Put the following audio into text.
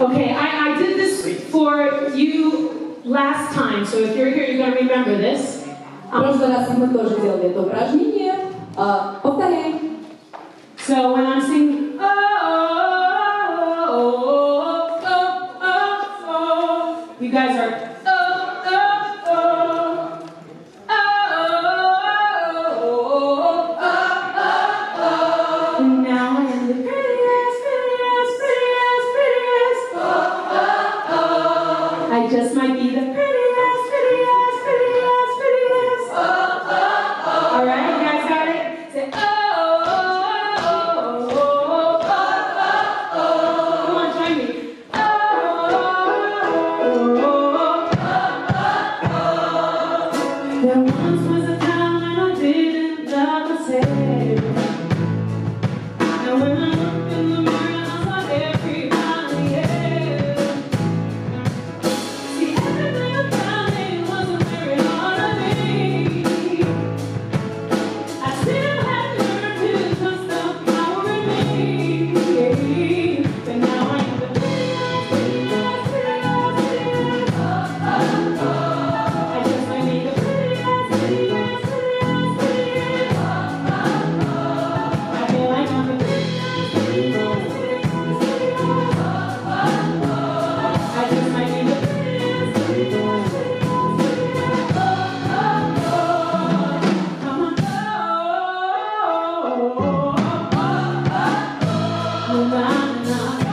Okay, I, I did this for you last time, so if you're here, you're going to remember this. В So when I'm Eu não was Havana